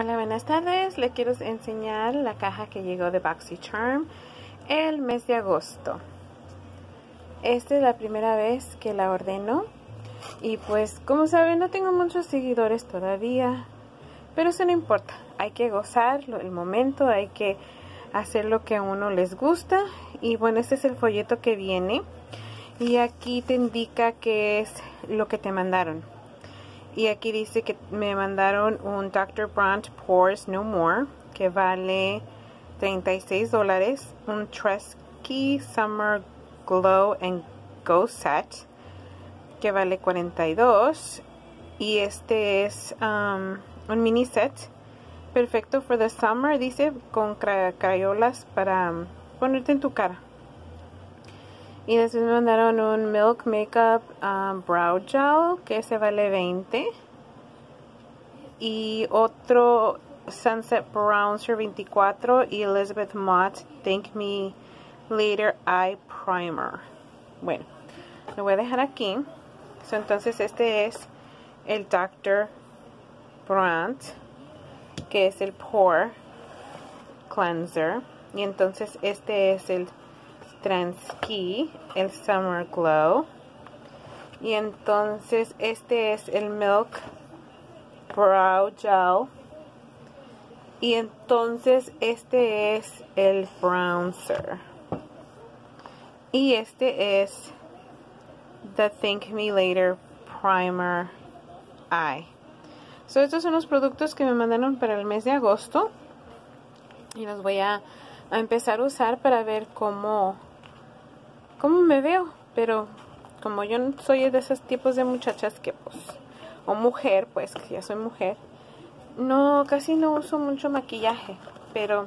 Hola, buenas tardes. Le quiero enseñar la caja que llegó de Charm el mes de agosto. Esta es la primera vez que la ordeno. Y pues, como saben, no tengo muchos seguidores todavía. Pero eso no importa. Hay que gozar el momento, hay que hacer lo que a uno les gusta. Y bueno, este es el folleto que viene. Y aquí te indica qué es lo que te mandaron. Y aquí dice que me mandaron un Dr. Brandt Pores No More que vale 36 dólares. Un Tresky Summer Glow and Go Set que vale 42. Y este es um, un mini set perfecto for the summer. Dice con crayolas para um, ponerte en tu cara. Y después me mandaron un Milk Makeup um, Brow Gel que se vale 20. Y otro Sunset Bronzer 24 y Elizabeth Mott Thank Me Later Eye Primer. Bueno, lo voy a dejar aquí. entonces este es el Dr. Brandt, que es el Pore Cleanser. Y entonces este es el Transky, el Summer Glow. Y entonces este es el Milk Brow Gel. Y entonces este es el Bronzer. Y este es The Thank Me Later Primer Eye. So, estos son los productos que me mandaron para el mes de agosto. Y los voy a empezar a usar para ver cómo cómo me veo, pero como yo soy de esos tipos de muchachas que pues, o mujer, pues que ya soy mujer, no, casi no uso mucho maquillaje, pero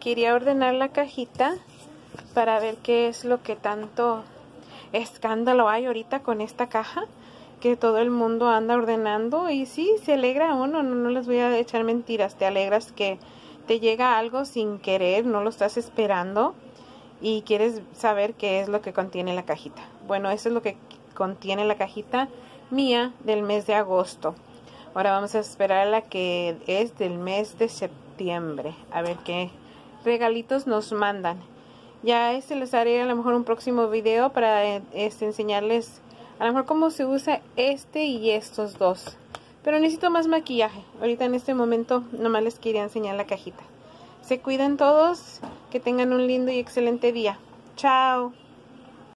quería ordenar la cajita para ver qué es lo que tanto escándalo hay ahorita con esta caja que todo el mundo anda ordenando. Y sí, se alegra uno, no, no les voy a echar mentiras, te alegras que te llega algo sin querer, no lo estás esperando y quieres saber qué es lo que contiene la cajita. Bueno, eso es lo que contiene la cajita mía del mes de agosto. Ahora vamos a esperar a la que es del mes de septiembre. A ver qué regalitos nos mandan. Ya este les haré a lo mejor un próximo video para este, enseñarles a lo mejor cómo se usa este y estos dos. Pero necesito más maquillaje. Ahorita en este momento nomás les quería enseñar la cajita. Se cuidan todos. Que tengan un lindo y excelente día. Chao.